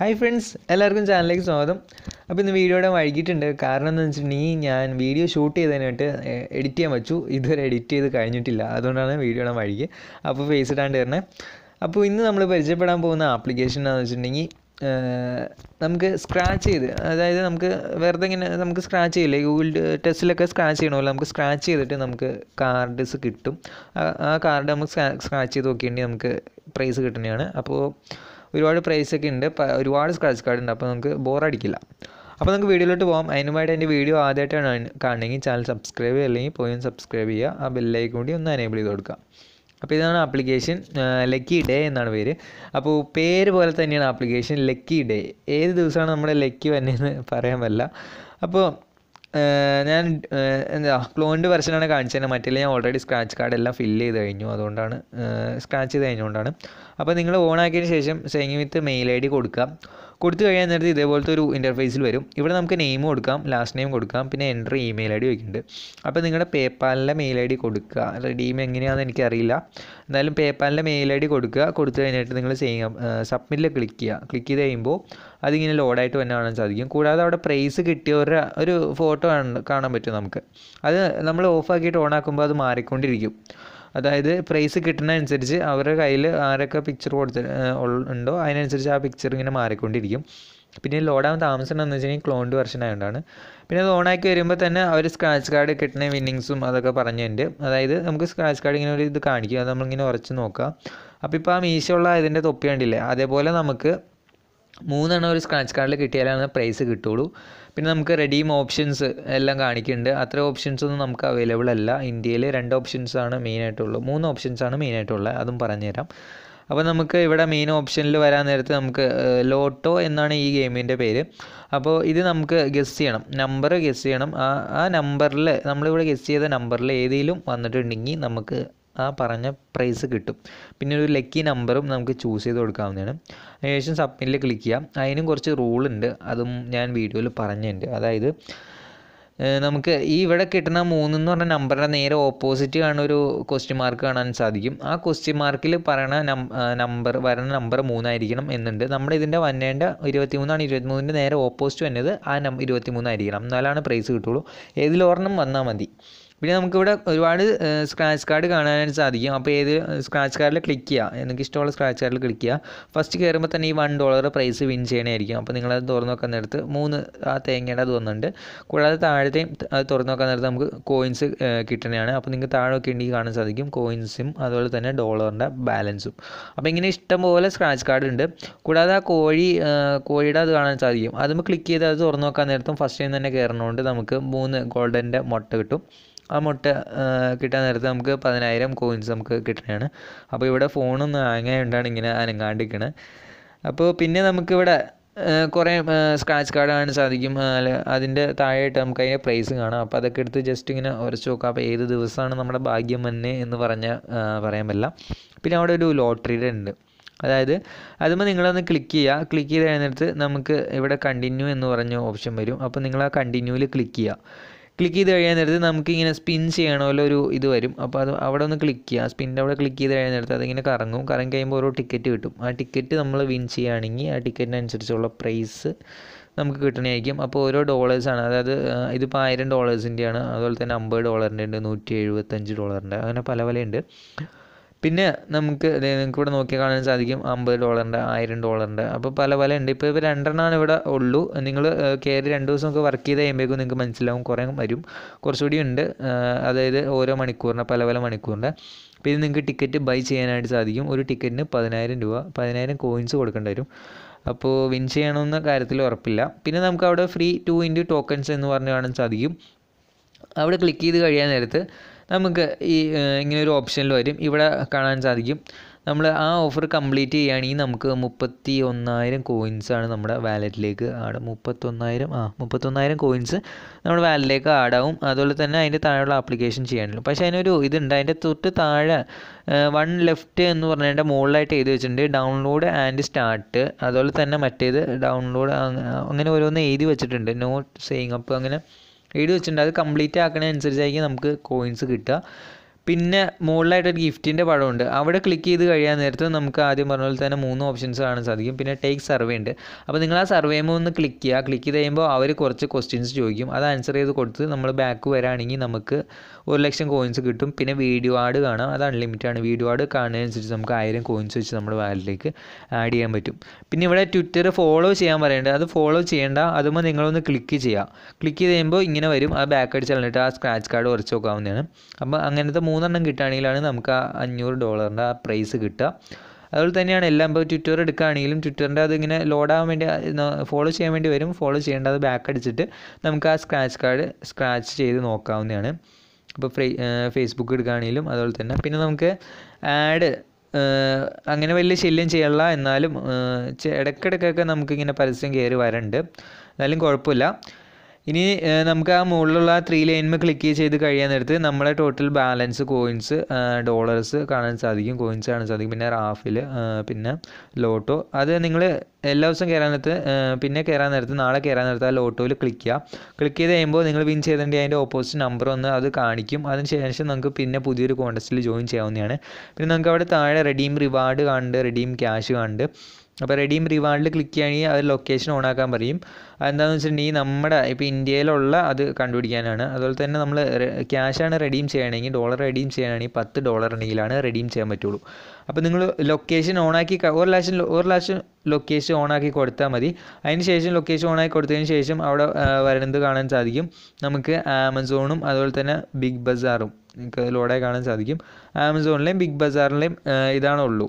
Hi friends എല്ലാവർക്കും ചാനലിലേക്ക് സ്വാഗതം. അപ്പോൾ ഇന്ന് വീഡിയോയുടെ വൈകിട്ടുണ്ട് കാരണം എന്ന് വെച്ചിട്ടുണ്ടെങ്കിൽ ഞാൻ വീഡിയോ ഷൂട്ട് ചെയ്തതിനായിട്ട് എഡിറ്റ് ചെയ്യാൻ വെച്ചു. ഇതുവരെ എഡിറ്റ് ചെയ്ത് കഴിഞ്ഞിട്ടില്ല. അതുകൊണ്ടാണ് വീഡിയോ വീഡിയോയുടെ വൈകി അപ്പോൾ ഫേസ് ഇടാണ്ട് വരണേ. അപ്പോൾ ഇന്ന് നമ്മൾ പരിചയപ്പെടാൻ പോകുന്ന ആപ്ലിക്കേഷൻ എന്താണെന്ന് വെച്ചിട്ടുണ്ടെങ്കിൽ നമുക്ക് സ്ക്രാച്ച് ചെയ്ത് അതായത് നമുക്ക് വെറുതെ ഇങ്ങനെ നമുക്ക് സ്ക്രാച്ച് ചെയ്യില്ലേ? ഗൂഗിൾ ടെസ്റ്റിലൊക്കെ സ്ക്രാച്ച് ചെയ്യണ പോലെ നമുക്ക് സ്ക്രാച്ച് ചെയ്തിട്ട് നമുക്ക് കാർഡ്സ് കിട്ടും. ആ കാർഡ് നമുക്ക് സ്ക്രാച്ച് ചെയ്ത് നോക്കിയിട്ടുണ്ടെങ്കിൽ നമുക്ക് പ്രൈസ് കിട്ടുന്നതാണ്. അപ്പോൾ ഒരുപാട് പ്രൈസ് ഒക്കെ ഉണ്ട്. ഒരുപാട് സ്ക്രാച്ച് കാർഡ് ഉണ്ട്. അപ്പോൾ നമുക്ക് ബോറടിക്കില്ല അപ്പോൾ നമുക്ക് വീഡിയോയിലോട്ട് പോകാം അതിനുമായിട്ട് എന്റെ വീഡിയോ ആദ്യമായിട്ടാണ് കാണണമെങ്കിൽ ചാനൽ സബ്സ്ക്രൈബ് അല്ലെങ്കിൽ പോയി സബ്സ്ക്രൈബ് ചെയ്യുക. ആ ബെല്ലൈക്കും കൂടി ഒന്ന് എനേബിൾ ചെയ്ത് കൊടുക്കുക. അപ്പോൾ ഇതാണ് ആപ്ലിക്കേഷൻ ലക്കി ഡേ എന്നാണ് പേര്. അപ്പോൾ പേര് പോലെ തന്നെയാണ് ആപ്ലിക്കേഷൻ ലക്കി ഡേ ഏത് ദിവസമാണ് നമ്മുടെ ലക്കി വന്നതെന്ന് പറയാൻ പറ്റില്ല. അപ്പോൾ ഞാൻ എന്താ ക്ലോണിന്റെ വെർഷനാണ് കാണിച്ചത് മറ്റേ ഞാൻ ഓൾറെഡി സ്ക്രാച്ച് കാർഡ് എല്ലാം ഫില്ല് ചെയ്ത് കഴിഞ്ഞു. അതുകൊണ്ടാണ് സ്ക്രാച്ച് ചെയ്ത് കഴിഞ്ഞുകൊണ്ടാണ്. അപ്പോൾ നിങ്ങൾ ഓൺ ആക്കിയതിന് ശേഷം sign with mail I D കൊടുക്കുക കൊടുത്തു കഴിയാൻ നേരത്തെ ഇതേപോലത്തെ ഒരു ഇന്റർഫേസിൽ വരും. ഇവിടെ നമുക്ക് നെയിം കൊടുക്കാം ലാസ്റ്റ് നെയിം കൊടുക്കാം പിന്നെ എന്റർ ഇമെയിൽ ഐ ഡി വയ്ക്കുന്നുണ്ട് അപ്പോൾ നിങ്ങളുടെ പേപ്പാലിന്റെ മെയിൽ ഐ ഡി കൊടുക്കുക. റെഡീം എങ്ങനെയാണെന്ന് എനിക്കറിയില്ല. എന്തായാലും പേപ്പാലിന്റെ മെയിൽ ഐ ഡി കൊടുക്കുക. കൊടുത്തു കഴിഞ്ഞിട്ട് നിങ്ങൾ ചെയ്യാം സബ്മിറ്റിൽ ക്ലിക്ക് ചെയ്യുക. ക്ലിക്ക് ചെയ്ത് കഴിയുമ്പോൾ അതിങ്ങനെ ലോഡായിട്ട് തന്നെ കാണാൻ സാധിക്കും. കൂടാതെ അവിടെ പ്രൈസ് കിട്ടിയവരുടെ ഒരു ഫോട്ടോ കാണാൻ പറ്റും നമുക്ക്. അത് നമ്മൾ ഓഫാക്കിയിട്ട് ഓൺ ആക്കുമ്പോൾ അത് മാറിക്കൊണ്ടിരിക്കും. അതായത് പ്രൈസ് കിട്ടുന്നതനുസരിച്ച് അവരുടെ കയ്യിൽ ആരൊക്കെ പിക്ചർ കൊടുത്ത് ഉണ്ടോ അതിനനുസരിച്ച് ആ പിക്ചർ ഇങ്ങനെ മാറിക്കൊണ്ടിരിക്കും. പിന്നെ ലോഡാവാൻ താമസം എന്ന് വെച്ചാൽ ക്ലോൺഡ് വെർഷൻ ആയതുകൊണ്ടാണ്. പിന്നെ അത് ഓണാക്കി വരുമ്പോൾ തന്നെ അവർ സ്ക്രാച്ച് കാർഡ് കിട്ടുന്ന വിന്നിങ്സും അതൊക്കെ പറഞ്ഞുണ്ട് അതായത് നമുക്ക് സ്ക്രാച്ച് കാർഡ് ഇങ്ങനെ ഒരു ഇത് കാണിക്കും. അത് നമ്മളിങ്ങനെ ഉറച്ച് നോക്കുക. അപ്പോൾ ഇപ്പോൾ ആ മീശയുള്ള ഇതിന്റെ തൊപ്പി കണ്ടില്ലേ? അതേപോലെ നമുക്ക് മൂന്നെണ്ണം ഒരു സ്ക്രാച്ച് കാർഡിൽ കിട്ടിയാലാണ് പ്രൈസ് കിട്ടുള്ളൂ. പിന്നെ നമുക്ക് റെഡീം ഓപ്ഷൻസ് എല്ലാം കാണിക്കുന്നുണ്ട്. അത്ര ഓപ്ഷൻസ് ഒന്നും നമുക്ക് അവൈലബിൾ അല്ല. ഇന്ത്യയിൽ രണ്ട് ഓപ്ഷൻസ് ആണ് മെയിനായിട്ടുള്ളത് മൂന്ന് ഓപ്ഷൻസ് ആണ് മെയിനായിട്ടുള്ളത് അതും പറഞ്ഞുതരാം. അപ്പോൾ നമുക്ക് ഇവിടെ മെയിൻ ഓപ്ഷനിൽ വരാൻ നേരത്ത് നമുക്ക് ലോട്ടോ എന്നാണ് ഈ ഗെയിമിന്റെ പേര്. അപ്പോൾ ഇത് നമുക്ക് ഗസ് ചെയ്യണം. നമ്പർ ഗസ് ചെയ്യണം. ആ ആ നമ്പറിൽ നമ്മളിവിടെ ഗസ് ചെയ്ത നമ്പറിൽ ഏതെങ്കിലും വന്നിട്ടുണ്ടെങ്കിൽ നമുക്ക് ആ പറഞ്ഞ പ്രൈസ് കിട്ടും. പിന്നെ ഒരു ലക്കി നമ്പറും നമുക്ക് ചൂസ് ചെയ്ത് കൊടുക്കാവുന്നതാണ്. അതിനുശേഷം സബ്മിറ്റിൽ ക്ലിക്ക് ചെയ്യാം. അതിനും കുറച്ച് റൂളുണ്ട് അതും ഞാൻ വീഡിയോയിൽ പറഞ്ഞിട്ടുണ്ട്. അതായത് നമുക്ക് ഈ ഇവിടെ കിട്ടുന്ന മൂന്നെന്ന് പറഞ്ഞ നമ്പറിന്റെ നേരെ ഓപ്പോസിറ്റ് കാണുന്ന ഒരു ക്വസ്റ്റ്യൻ മാർക്ക് കാണാൻ സാധിക്കും. ആ ക്വസ്റ്റ്യൻ മാർക്കിൽ പറയണ നമ്പർ വരുന്ന നമ്പർ മൂന്നായിരിക്കണം എന്നുണ്ട്. നമ്മുടെ ഇതിന്റെ വന്നേണ്ട ഇരുപത്തിമൂന്നാണ് ഇരുപത്തിമൂന്നിന്റെ നേരെ ഓപ്പോസിറ്റ് വന്നത് ആ നം ഇരുപത്തിമൂന്നായിരിക്കണം. എന്നാലാണ് പ്രൈസ് കിട്ടുള്ളൂ. ഏതിലൊരെണ്ണം വന്നാൽ മതി. പിന്നെ നമുക്കിവിടെ ഒരുപാട് സ്ക്രാച്ച് കാർഡ് കാണാനായിട്ട് സാധിക്കും. അപ്പോൾ ഏത് സ്ക്രാച്ച് കാർഡിൽ ക്ലിക്ക് ചെയ്യുക എനിക്ക് ഇഷ്ടമുള്ള സ്ക്രാച്ച് കാർഡിൽ ക്ലിക്ക് ചെയ്യുക ഫസ്റ്റ് കയറുമ്പോൾ തന്നെ ഈ വൺ ഡോളർ പ്രൈസ് വിൻ ചെയ്യണമായിരിക്കും അപ്പോൾ നിങ്ങളത് തുറന്നു നോക്കാൻ നേരത്ത് മൂന്ന് ആ തേങ്ങയുടെ അത് വന്നിട്ടുണ്ട്. കൂടാതെ താഴത്തെയും അത് തുറന്നു നോക്കാൻ നേരത്ത് നമുക്ക് കോയിൻസ് കിട്ടണതാണ് അപ്പോൾ നിങ്ങൾക്ക് താഴെ ഒക്കെ ഉണ്ടെങ്കിൽ കാണാൻ സാധിക്കും. കോയിൻസും അതുപോലെ തന്നെ ഡോളറിന്റെ ബാലൻസും അപ്പോൾ ഇങ്ങനെ ഇഷ്ടംപോലെ സ്ക്രാച്ച് കാർഡ് ഉണ്ട് കൂടാതെ ആ കോഴി കോഴിയുടെ അത് കാണാൻ സാധിക്കും. അതുമ്പോൾ ക്ലിക്ക് ചെയ്ത് അത് തുറന്നു നോക്കാൻ നേരത്തും ഫസ്റ്റ് ടൈം തന്നെ കയറണോണ്ട് നമുക്ക് മൂന്ന് ഗോൾഡന്റെ മുട്ട കിട്ടും. ആ മുട്ട കിട്ടാൻ നേരത്ത് നമുക്ക് പതിനായിരം കോയിൻസ് നമുക്ക് കിട്ടുന്നതാണ്. അപ്പോൾ ഇവിടെ ഫോണൊന്ന് ആങ്ങായുണ്ടാണ് ഇങ്ങനെ അനങ്ങാണ്ടിരിക്കണത് അപ്പോൾ പിന്നെ നമുക്കിവിടെ കുറേ സ്ക്രാച്ച് കാർഡ് കാണാൻ സാധിക്കും. അതിന്റെ താഴെയായിട്ട് നമുക്ക് അതിന്റെ പ്രൈസ് കാണാം. അപ്പോൾ അതൊക്കെ എടുത്ത് ജസ്റ്റ് ഇങ്ങനെ ഉരച്ച് നോക്കാം. അപ്പോൾ ഏത് ദിവസമാണ് നമ്മുടെ ഭാഗ്യം വന്നെ എന്ന് പറഞ്ഞ പറയാൻ പറ്റില്ല. പിന്നെ അവിടെ ഒരു ലോട്ടറിയുടെ ഉണ്ട്. അതായത് അതുമ്പോൾ നിങ്ങളൊന്ന് ക്ലിക്ക് ചെയ്യുക ക്ലിക്ക് ചെയ്ത് കഴിഞ്ഞിട്ട് നമുക്ക് ഇവിടെ കണ്ടിന്യൂ എന്ന് പറഞ്ഞ ഓപ്ഷൻ വരും. അപ്പോൾ നിങ്ങൾ ആ കണ്ടിന്യൂവിൽ ക്ലിക്ക് ചെയ്യുക ക്ലിക്ക് ചെയ്ത് കഴിയാൻ നേരത്ത് നമുക്ക് ഇങ്ങനെ സ്പിൻ ചെയ്യണമല്ലോ ഒരു ഇത് വരും. അപ്പോൾ അത് അവിടെ ഒന്ന് ക്ലിക്ക് ചെയ്യുക സ്പിന്റെ അവിടെ ക്ലിക്ക് ചെയ്ത് കഴിയാൻ നേരത്ത് അതിങ്ങനെ കറങ്ങും. കറങ്ങി കഴിയുമ്പോൾ ഓരോ ടിക്കറ്റ് കിട്ടും. ആ ടിക്കറ്റ് നമ്മൾ വിൻ ചെയ്യുകയാണെങ്കിൽ ആ ടിക്കറ്റിനനുസരിച്ചുള്ള പ്രൈസ് നമുക്ക് കിട്ടണമായിരിക്കും അപ്പോൾ ഓരോ ഡോളേഴ്സാണ് അതായത് ഇതിപ്പോൾ ആയിരം ഡോളേഴ്സിന്റെയാണ് അതുപോലെ തന്നെ അമ്പത് ഡോളറിന്റെ ഉണ്ട് നൂറ്റി എഴുപത്തഞ്ച് ഡോളറിന്റെ അങ്ങനെ പല പല ഉണ്ട് പിന്നെ നമുക്ക് നിങ്ങൾക്ക് ഇവിടെ നോക്കി കാണാൻ സാധിക്കും അമ്പത് ഡോളറിന്റെ ആയിരം ഡോളറിന്റെ. അപ്പോൾ പല പല ഉണ്ട്. ഇപ്പോൾ ഇപ്പോൾ രണ്ടെണ്ണമാണ് ഇവിടെ ഉള്ളൂ. നിങ്ങൾ കയറി രണ്ട് ദിവസമൊക്കെ വർക്ക് ചെയ്ത് കഴിയുമ്പോഴേക്കും നിങ്ങൾക്ക് മനസ്സിലാവും. കുറേ വരും. കുറച്ചുകൂടി ഉണ്ട്. അതായത് ഓരോ മണിക്കൂറിന്റെ പല പല മണിക്കൂറിന്റെ. പിന്നെ നിങ്ങൾക്ക് ടിക്കറ്റ് ബൈ ചെയ്യാനായിട്ട് സാധിക്കും. ഒരു ടിക്കറ്റിന് പതിനായിരം രൂപ പതിനായിരം കോയിൻസ് കൊടുക്കേണ്ടി വരും. അപ്പോൾ വിൻ ചെയ്യണമെന്ന കാര്യത്തിൽ ഉറപ്പില്ല. പിന്നെ നമുക്ക് അവിടെ ഫ്രീ ടു ഇന്റു ടോക്കൺസ് എന്ന് പറഞ്ഞ് കാണാൻ സാധിക്കും. അവിടെ ക്ലിക്ക് ചെയ്ത് കഴിയാൻ നേരത്ത് നമുക്ക് ഈ ഇങ്ങനെ ഒരു ഓപ്ഷനിൽ വരും. ഇവിടെ കാണാൻ സാധിക്കും. നമ്മൾ ആ ഓഫർ കംപ്ലീറ്റ് ചെയ്യുകയാണെങ്കിൽ നമുക്ക് മുപ്പത്തി ഒന്നായിരം ആണ് നമ്മുടെ വാലറ്റിലേക്ക് ആഡ് മുപ്പത്തൊന്നായിരം ആ മുപ്പത്തൊന്നായിരം കോയിൻസ് നമ്മുടെ വാലറ്റിലേക്ക് ആഡാവും അതുപോലെ തന്നെ അതിന്റെ താഴെയുള്ള ആപ്ലിക്കേഷൻ ചെയ്യാനുള്ളൂ പക്ഷേ അതിനൊരു ഇതുണ്ട്. അതിന്റെ തൊട്ട് താഴെ വൺ ലെഫ്റ്റ് എന്ന് പറഞ്ഞതിന്റെ മുകളിലായിട്ട് എഴുതി വെച്ചിട്ടുണ്ട്. ഡൗൺലോഡ് ആൻഡ് സ്റ്റാർട്ട് അതുപോലെ തന്നെ മറ്റേത് ഡൗൺലോഡ് അങ്ങനെ ഓരോന്ന് എഴുതി വെച്ചിട്ടുണ്ട്. നോട്ട് സെയിങ് അപ്പ് അങ്ങനെ എഴുതി വെച്ചിട്ടുണ്ട്. അത് കംപ്ലീറ്റ് ആക്കണതനുസരിച്ചായിരിക്കും നമുക്ക് കോയിൻസ് കിട്ടുക. പിന്നെ മുകളിലായിട്ടൊരു ഗിഫ്റ്റിന്റെ പടമുണ്ട് അവിടെ ക്ലിക്ക് ചെയ്ത് കഴിയാൻ നേരത്ത് നമുക്ക് ആദ്യം പറഞ്ഞ പോലെ തന്നെ മൂന്ന് ഓപ്ഷൻസ് കാണാൻ സാധിക്കും. പിന്നെ ടേക്ക് സർവേ ഉണ്ട്. അപ്പോൾ നിങ്ങൾ ആ സർവേമോ ഒന്ന് ക്ലിക്ക് ചെയ്യുക. ക്ലിക്ക് ചെയ്ത് കഴിയുമ്പോൾ അവർ കുറച്ച് ക്വസ്റ്റ്യൻസ് ചോദിക്കും. അത് ആൻസർ ചെയ്ത് കൊടുത്ത് നമ്മൾ ബാക്ക് വരാണെങ്കിൽ നമുക്ക് ഒരു ലക്ഷം കോയിൻസ് കിട്ടും. പിന്നെ വീഡിയോ ആഡ് കാണാം. അത് അൺലിമിറ്റഡ് ആണ്. വീഡിയോ ആഡ് കാണുന്നതനുസരിച്ച് നമുക്ക് ആയിരം കോയിൻസ് വെച്ച് നമ്മുടെ വാലറ്റിലേക്ക് ആഡ് ചെയ്യാൻ പറ്റും. പിന്നെ ഇവിടെ ട്വിറ്റർ ഫോളോ ചെയ്യാൻ പറയുന്നുണ്ട് അത് ഫോളോ ചെയ്യേണ്ട. അതുമ്പോൾ നിങ്ങളൊന്ന് ക്ലിക്ക് ചെയ്യുക ക്ലിക്ക് ചെയ്ത് കഴിയുമ്പോൾ ഇങ്ങനെ വരും. ആ ബാക്ക് അടിച്ച് കളഞ്ഞിട്ട് ആ സ്ക്രാച്ച് കാർഡ് കുറച്ച് നോക്കാവുന്നതാണ് അപ്പോൾ അങ്ങനത്തെ മൂന്നെണ്ണം കിട്ടുകയാണെങ്കിലാണ് നമുക്ക് ആ അഞ്ഞൂറ് ഡോളറിന്റെ ആ പ്രൈസ് കിട്ടുക. അതുപോലെ തന്നെയാണ് എല്ലാം ഇപ്പോൾ ട്വിറ്റർ എടുക്കുകയാണെങ്കിലും ട്വിറ്ററിന്റെ അതിങ്ങനെ ലോഡാകാൻ വേണ്ടി ഫോളോ ചെയ്യാൻ വേണ്ടി വരും. ഫോളോ ചെയ്യേണ്ട അത് ബാക്ക് അടിച്ചിട്ട് നമുക്ക് ആ സ്ക്രാച്ച് കാർഡ് സ്ക്രാച്ച് ചെയ്ത് നോക്കാവുന്നതാണ്. ഇപ്പോൾ ഫേസ്ബുക്ക് എടുക്കുകയാണെങ്കിലും അതുപോലെ തന്നെ. പിന്നെ നമുക്ക് ആഡ് അങ്ങനെ വലിയ ശല്യം ചെയ്യല്ല. എന്നാലും ഇടയ്ക്കിടയ്ക്കൊക്കെ നമുക്കിങ്ങനെ പരസ്യം കയറി വരണ്ട്. എന്നാലും കുഴപ്പമില്ല. ഇനി നമുക്ക് ആ മുകളിലുള്ള ആ ത്രീ ലൈൻമ ക്ലിക്ക് ചെയ്ത് കഴിയാൻ നേരത്ത് നമ്മളെ ടോട്ടൽ ബാലൻസ് കോയിൻസ് ഡോളേഴ്സ് കാണാൻ സാധിക്കും. കോയിൻസ് കാണാൻ സാധിക്കും. പിന്നെ റാഫിൽ പിന്നെ ലോട്ടോ അത് നിങ്ങൾ എല്ലാ ദിവസവും കയറാൻ നേരത്ത് പിന്നെ കയറാൻ നേരത്ത് നാളെ കയറാൻ നേരത്ത് ആ ലോട്ടോയിൽ ക്ലിക്ക് ചെയ്യുക ക്ലിക്ക് ചെയ്ത് കഴിയുമ്പോൾ നിങ്ങൾ വിൻ ചെയ്തിട്ടുണ്ടെങ്കിൽ അതിന്റെ ഓപ്പോസിറ്റ് നമ്പർ ഒന്ന് അത് കാണിക്കും. അതിന് ശേഷം നമുക്ക് പിന്നെ പുതിയൊരു കോൺടെസ്റ്റിൽ ജോയിൻ ചെയ്യാവുന്നതാണ്. പിന്നെ നമുക്ക് അവിടെ താഴെ റെഡീം റിവാർഡ് കാണുന്നുണ്ട് റെഡീം ക്യാഷ് കാണുന്നുണ്ട് അപ്പോൾ റെഡീം റിവാർഡിൽ ക്ലിക്ക് ചെയ്യുകയാണെങ്കിൽ അത് ലൊക്കേഷൻ ഓൺ ആക്കാൻ പറയും. അതെന്താണെന്ന് വെച്ചിട്ടുണ്ടെങ്കിൽ നമ്മുടെ ഇപ്പോൾ ഇന്ത്യയിലുള്ള അത് കണ്ടുപിടിക്കാനാണ്. അതുപോലെ തന്നെ നമ്മൾ ക്യാഷാണ് റെഡീം ചെയ്യണമെങ്കിൽ ഡോളർ റെഡീം ചെയ്യണമെങ്കിൽ പത്ത് ഡോളർ ഉണ്ടെങ്കിലാണ് റെഡീം ചെയ്യാൻ പറ്റുള്ളൂ. അപ്പോൾ നിങ്ങൾ ലൊക്കേഷൻ ഓണാക്കി ഒരു ലക്ഷം ഒരു ലക്ഷം ലൊക്കേഷൻ ഓണാക്കി കൊടുത്താൽ മതി. അതിന് ശേഷം ലൊക്കേഷൻ ഓണാക്കി കൊടുത്തതിന് ശേഷം അവിടെ വരുന്നത് കാണാൻ സാധിക്കും. നമുക്ക് ആമസോണും അതുപോലെ തന്നെ ബിഗ് ബസാറും നിങ്ങൾക്ക് ലോഡായി കാണാൻ സാധിക്കും. ആമസോണിലെയും ബിഗ് ബസാറിലെയും ഇതാണുള്ളൂ.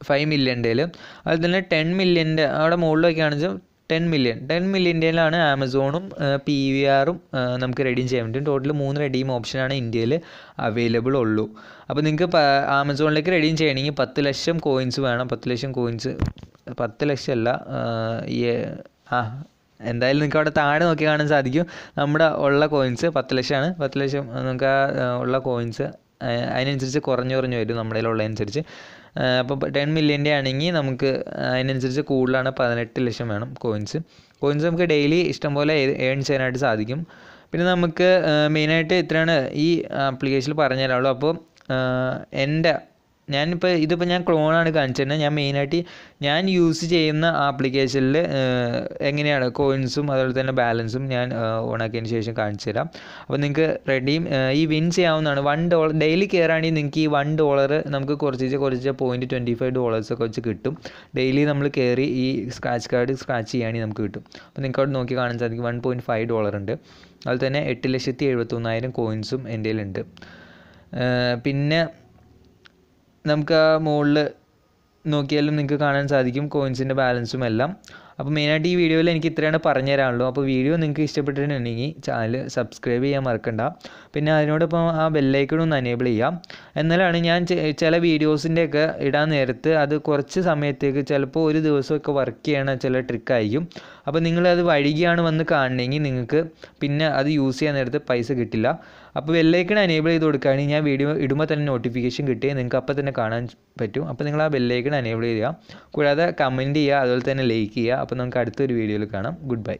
ഫൈവ് മില്യന്റെയിൽ അതുപോലെ തന്നെ ടെൻ മില്യന്റെ അവിടെ മുകളിലൊക്കെയാണെന്ന് വെച്ചാൽ ടെൻ മില്യൺ ടെൻ മില്യന്റെയിലാണ് ആമസോണും പി വി ആറും നമുക്ക് റെഡീം ചെയ്യാൻ പറ്റും. ടോട്ടൽ മൂന്ന് റെഡീം ഓപ്ഷനാണ് ഇന്ത്യയിൽ അവൈലബിൾ ഉള്ളൂ. അപ്പോൾ നിങ്ങൾക്ക് ആമസോണിലേക്ക് റെഡീം ചെയ്യണമെങ്കിൽ പത്ത് ലക്ഷം കോയിൻസ് വേണം. പത്ത് ലക്ഷം കോയിൻസ് പത്ത് ലക്ഷം അല്ല ഈ ആ എന്തായാലും നിങ്ങൾക്ക് അവിടെ താഴെ നോക്കി കാണാൻ സാധിക്കും. നമ്മുടെ ഉള്ള കോയിൻസ് പത്ത് ലക്ഷമാണ്. പത്ത് ലക്ഷം നിങ്ങൾക്ക് ആ ഉള്ള കോയിൻസ് അതിനനുസരിച്ച് കുറഞ്ഞു കുറഞ്ഞു വരും നമ്മുടെ കയ്യിലുള്ളതനുസരിച്ച് അപ്പോൾ ടെൻ മില്യന്റെ ആണെങ്കിൽ നമുക്ക് അതിനനുസരിച്ച് കൂടുതലാണ് പതിനെട്ട് ലക്ഷം വേണം കോയിൻസ് കോയിൻസ് നമുക്ക് ഡെയിലി ഇഷ്ടംപോലെ ഏൺ ചെയ്യാനായിട്ട് സാധിക്കും. പിന്നെ നമുക്ക് മെയിനായിട്ട് ഇത്രയാണ് ഈ ആപ്ലിക്കേഷനിൽ പറഞ്ഞു തരാനുള്ളൂ അപ്പോൾ എന്റെ ഞാനിപ്പോൾ ഇതിപ്പോൾ ഞാൻ ക്ലോണാണ് കാണിച്ചിരുന്നത്. ഞാൻ മെയിനായിട്ട് ഞാൻ യൂസ് ചെയ്യുന്ന ആപ്ലിക്കേഷനിൽ എങ്ങനെയാണ് കോയിൻസും അതുപോലെ തന്നെ ബാലൻസും ഞാൻ ഓണാക്കിയതിന് ശേഷം കാണിച്ചു തരാം അപ്പോൾ നിങ്ങൾക്ക് റെഡിയും ഈ വിൻ ചെയ്യാവുന്നതാണ്. വൺ ഡോളർ ഡെയിലി കയറുകയാണെങ്കിൽ നിങ്ങൾക്ക് ഈ വൺ ഡോളർ നമുക്ക് കുറച്ച് കുറച്ച് പോയിന്റ് ട്വന്റി ഫൈവ് ഡോളേഴ്സൊക്കെ വെച്ച് കിട്ടും. ഡെയിലി നമ്മൾ കയറി ഈ സ്ക്രാച്ച് കാർഡ് സ്ക്രാച്ച് ചെയ്യുകയാണെങ്കിൽ നമുക്ക് കിട്ടും. അപ്പോൾ നിങ്ങൾക്ക് അവിടെ നോക്കി കാണാൻ സാധിക്കും. വൺ പോയിന്റ് ഫൈവ് ഡോളർ ഉണ്ട്. അതുപോലെ തന്നെ എട്ട് ലക്ഷത്തി എഴുപത്തൊന്നായിരം കോയിൻസും എന്റെ കയ്യിലുണ്ട്. പിന്നെ നമുക്ക് ആ മുകളിൽ നോക്കിയാലും നിങ്ങൾക്ക് കാണാൻ സാധിക്കും കോയിൻസിന്റെ ബാലൻസും എല്ലാം. അപ്പോൾ മെയിനായിട്ട് ഈ വീഡിയോയിൽ എനിക്ക് ഇത്രയാണ് പറഞ്ഞു തരാനുള്ളൂ. അപ്പോൾ വീഡിയോ നിങ്ങൾക്ക് ഇഷ്ടപ്പെട്ടിട്ടുണ്ടെങ്കിൽ ചാനൽ സബ്സ്ക്രൈബ് ചെയ്യാൻ മറക്കണ്ട. പിന്നെ അതിനോടൊപ്പം ആ ബെല്ലൈക്കൺ ഒന്ന് അനേബിൾ ചെയ്യാം. എന്നാലാണ് ഞാൻ ചില വീഡിയോസിന്റെയൊക്കെ ഇടാൻ നേരത്ത് അത് കുറച്ച് സമയത്തേക്ക് ചിലപ്പോൾ ഒരു ദിവസമൊക്കെ വർക്ക് ചെയ്യണ ചില ട്രിക്കായിരിക്കും അപ്പോൾ നിങ്ങളത് വൈകിയാണ് വന്ന് കാണണമെങ്കിൽ നിങ്ങൾക്ക് പിന്നെ അത് യൂസ് ചെയ്യാൻ നേരത്ത് പൈസ കിട്ടില്ല. അപ്പോൾ ബെല്ലൈക്കൺ എനേബിൾ ചെയ്ത് കൊടുക്കുകയാണെങ്കിൽ ഞാൻ വീഡിയോ ഇടുമ്പോൾ തന്നെ നോട്ടിഫിക്കേഷൻ കിട്ടി നിങ്ങൾക്ക് അപ്പോൾ തന്നെ കാണാൻ പറ്റും. അപ്പോൾ നിങ്ങൾ ആ ബെല്ലൈക്കൺ എനേബിൾ ചെയ്യുക. കൂടാതെ കമന്റ് ചെയ്യുക അതുപോലെ തന്നെ ലൈക്ക് ചെയ്യുക. അപ്പോൾ നമുക്ക് അടുത്തൊരു വീഡിയോയിൽ കാണാം. Good bye